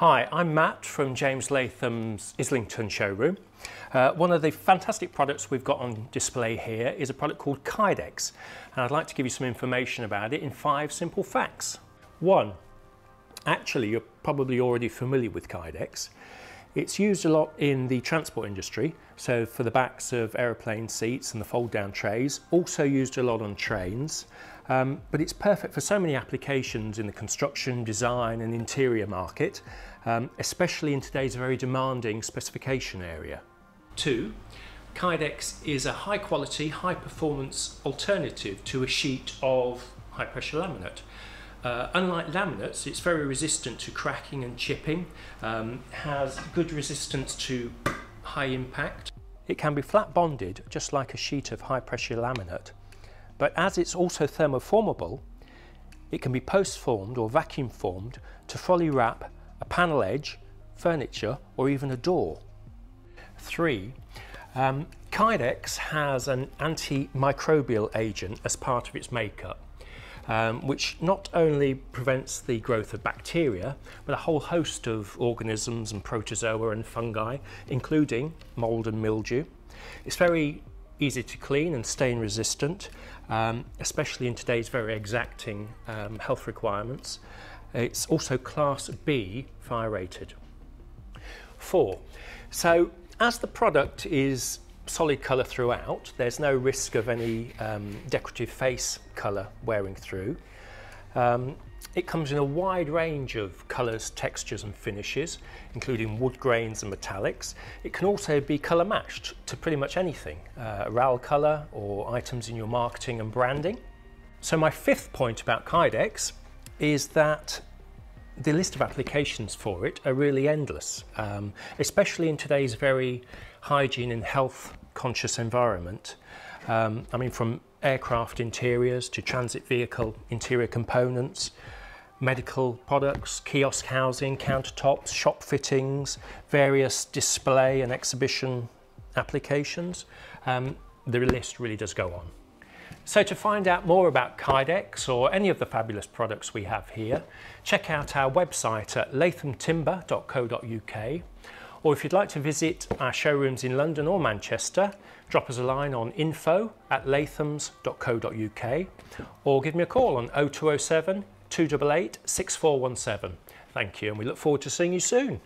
Hi, I'm Matt from James Latham's Islington showroom. Uh, one of the fantastic products we've got on display here is a product called Kydex and I'd like to give you some information about it in five simple facts. One, actually you're probably already familiar with Kydex. It's used a lot in the transport industry, so for the backs of aeroplane seats and the fold down trays, also used a lot on trains, um, but it's perfect for so many applications in the construction, design and interior market, um, especially in today's very demanding specification area. Two, Kydex is a high quality, high performance alternative to a sheet of high pressure laminate. Uh, unlike laminates, it's very resistant to cracking and chipping, um, has good resistance to high impact. It can be flat bonded, just like a sheet of high pressure laminate, but as it's also thermoformable, it can be post-formed or vacuum formed to fully wrap a panel edge, furniture, or even a door. Three, um, Kydex has an antimicrobial agent as part of its makeup um, which not only prevents the growth of bacteria, but a whole host of organisms and protozoa and fungi, including mold and mildew. It's very easy to clean and stain resistant, um, especially in today's very exacting um, health requirements. It's also Class B fire rated. Four, so as the product is solid colour throughout. There's no risk of any um, decorative face colour wearing through. Um, it comes in a wide range of colours, textures and finishes, including wood grains and metallics. It can also be colour matched to pretty much anything, uh, RAL colour or items in your marketing and branding. So my fifth point about Kydex is that the list of applications for it are really endless, um, especially in today's very hygiene and health conscious environment. Um, I mean, from aircraft interiors to transit vehicle interior components, medical products, kiosk housing, countertops, shop fittings, various display and exhibition applications. Um, the list really does go on. So to find out more about Kydex or any of the fabulous products we have here, check out our website at lathamtimber.co.uk or if you'd like to visit our showrooms in London or Manchester, drop us a line on info at lathams.co.uk or give me a call on 0207 288 6417. Thank you and we look forward to seeing you soon.